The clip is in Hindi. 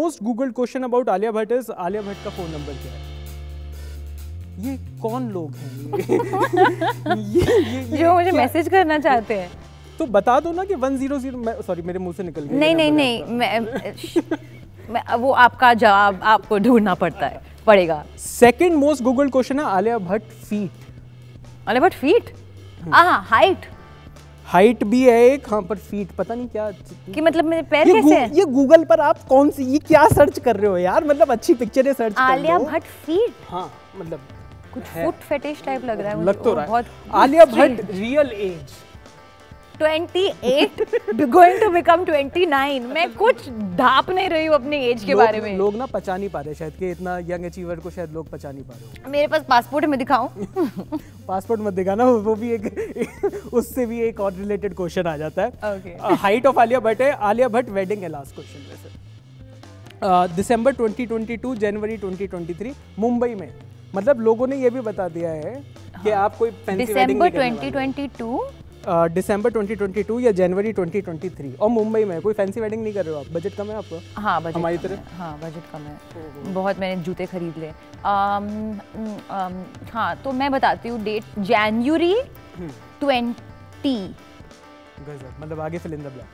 Most googled question about Alia Bhatt is Alia Bhatt का फ़ोन नंबर क्या है ये कौन लोग हैं? ये, ये, ये, ये जो मुझे मैसेज करना चाहते हैं। तो बता दो ना कि 100 सॉरी मेरे मुँह से निकल गया। नहीं नहीं नहीं मैं, मैं वो आपका जवाब आपको ढूंढना पड़ता है पड़ेगा। सेकंड मोस्ट गूगल क्वेश्चन है आलिया भट्ट फीट आलिया भट्ट फीट हाँ हाइट हाइट भी है एक हाँ पर फीट पता नहीं क्या कि मतलब मेरे पैर ये कैसे हैं? ये गूगल पर आप कौन सी ये क्या सर्च कर रहे हो यार? मतलब अच्छी पिक्चरें सर्च आलिया भट्ट फीट हाँ मतलब कुछ। फुट फेटिश टाइप लग रहा है लग तो रहा है। Alia Bhatt real age 28 going to become 29 मैं कुछ ढाप नहीं रही हूँ अपनी एज के बारे में। लोग ना पचा नहीं पा रहे शायद कि इतना यंग अचीवर को शायद लोग पचा नहीं पा रहे मेरे पास पासपोर्ट है मैं दिखाऊँ? पासपोर्ट मत दिखाना वो भी एक उससे भी एक और रिलेटेड क्वेश्चन आ जाता है। हाइट ऑफ़ आलिया भट्ट है। आलिया भट्ट वेडिंग है लास्ट क्वेश्चन वैसे दिसंबर 2022 जनवरी 2023 मुंबई में। मतलब लोगों ने ये भी बता दिया है कि आप कोई फैंसी वेडिंग दिसंबर नहीं करने वाले। 2022 दिसंबर 2022 या जनवरी 2023 और मुंबई में कोई फैंसी वेडिंग नहीं कर रहे हो आप? बजट कम है आपका? हाँ बजट हमारी कम तरह? है, बजट कम है। बहुत मैंने जूते खरीद ले। आम, उम, आम, हाँ तो मैं बताती हूँ डेट जनवरी। ट्वेंटी गजब मतलब आगे फिल इन द ब्लैंक